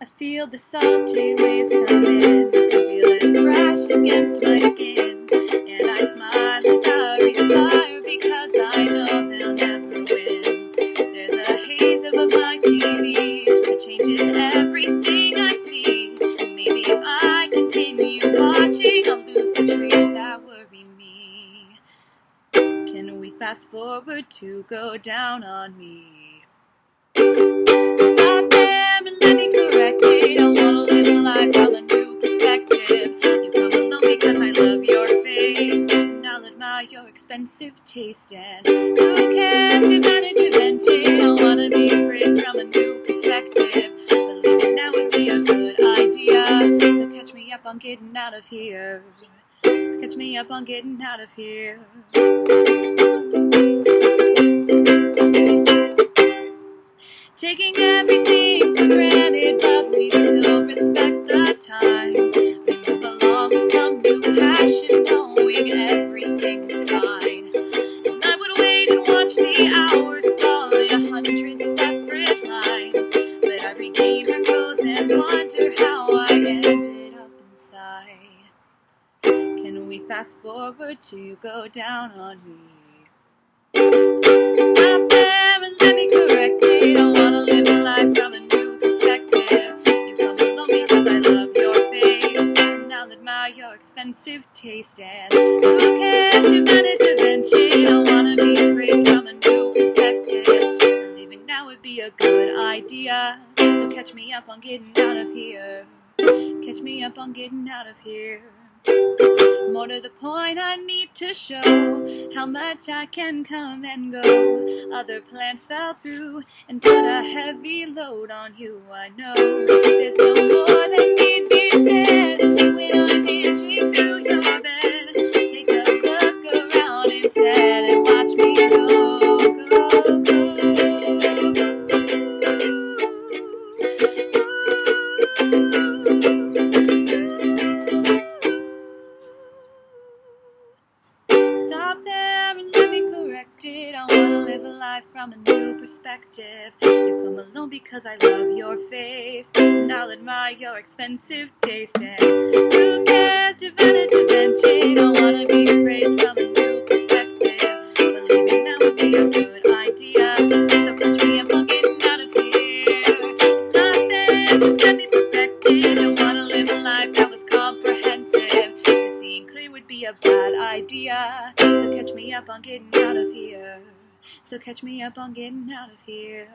I feel the salty waves come in. I feel it crash against my skin. And I smile as I respire because I know they'll never win. There's a haze above my TV that changes everything I see. And maybe if I continue watching, I'll lose the trace that worry me. Can we fast forward to go down on me? Expensive taste. And who cares divine intervention? I wanna be praised from a new perspective. Believing that would be a good idea. So catch me up on getting out of here. So catch me up on getting out of here. Taking everything My pose and wonder how I ended up inside. Can we fast forward to go down on me? Stop there and let me correct it. I wanna live a life from a new perspective. You come along because I love your face, and I'll admire your expensive taste. And who cares divine intervention? I wanna be praised from a new a good idea. So catch me up on getting out of here. Catch me up on getting out of here. More to the point, I need to show how much I can come and go. Other plans fell through and put a heavy load on you. I know there's no more that need be said when I'm Stop there and let me correct it. I wanna live a life from a new perspective. You come alone because I love your face, and I'll admire your expensive taste. And who cares divine intervention? I wanna be praised from a new a bad idea. So catch me up on getting out of here. So catch me up on getting out of here.